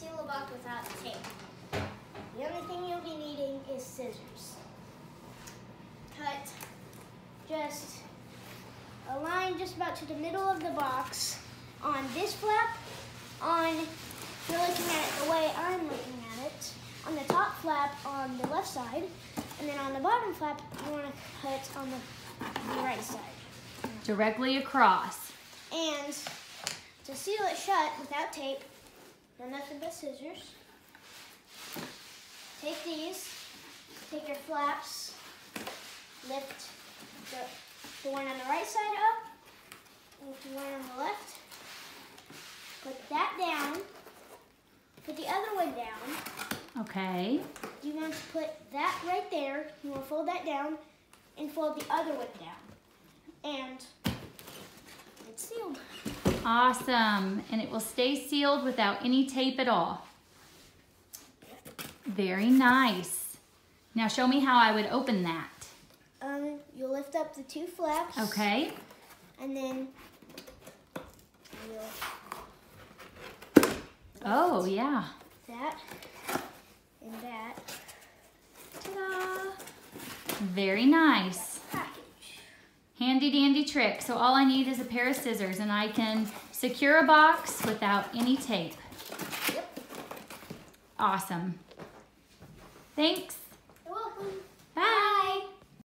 seal a box without tape. The only thing you'll be needing is scissors. Cut just a line just about to the middle of the box on this flap, on, you're looking at it the way I'm looking at it, on the top flap on the left side, and then on the bottom flap, you want to cut on the, the right side. Directly across. And to seal it shut without tape, no nothing but scissors. Take these, take your flaps, lift the, the one on the right side up, lift the one on the left, put that down, put the other one down. Okay. You want to put that right there, you want to fold that down, and fold the other one down. And. Awesome. And it will stay sealed without any tape at all. Very nice. Now show me how I would open that. Um, you'll lift up the two flaps. Okay. And then you'll Oh, yeah. that and that. Ta-da! Very nice. Handy dandy trick. So all I need is a pair of scissors and I can secure a box without any tape. Awesome. Thanks. You're welcome. Bye.